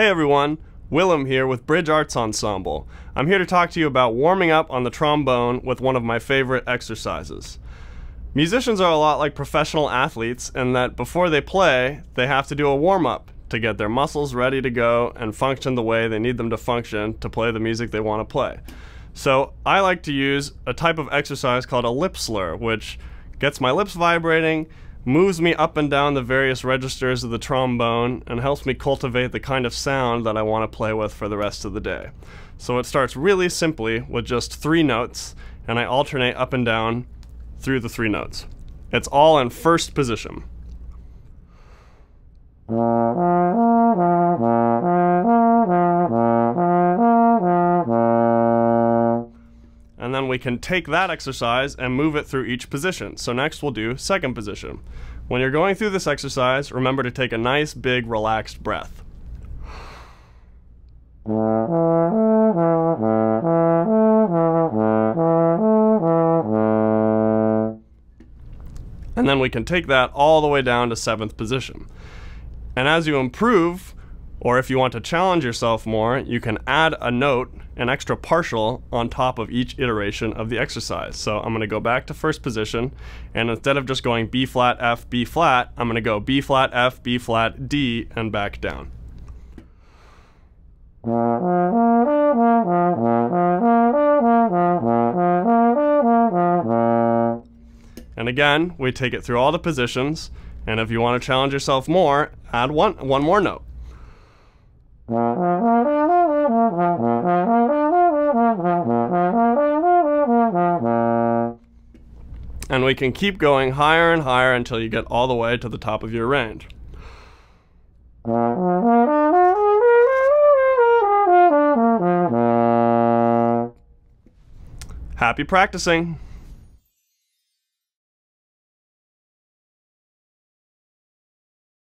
Hey everyone, Willem here with Bridge Arts Ensemble. I'm here to talk to you about warming up on the trombone with one of my favorite exercises. Musicians are a lot like professional athletes in that before they play, they have to do a warm up to get their muscles ready to go and function the way they need them to function to play the music they want to play. So I like to use a type of exercise called a lip slur, which gets my lips vibrating moves me up and down the various registers of the trombone and helps me cultivate the kind of sound that I want to play with for the rest of the day. So it starts really simply with just three notes and I alternate up and down through the three notes. It's all in first position. And then we can take that exercise and move it through each position. So next we'll do second position. When you're going through this exercise, remember to take a nice, big, relaxed breath. And then we can take that all the way down to seventh position. And as you improve, or if you want to challenge yourself more, you can add a note, an extra partial, on top of each iteration of the exercise. So I'm going to go back to first position, and instead of just going B flat, F, B flat, I'm going to go B flat, F, B flat, D, and back down. And again, we take it through all the positions, and if you want to challenge yourself more, add one, one more note. And we can keep going higher and higher until you get all the way to the top of your range. Happy practicing!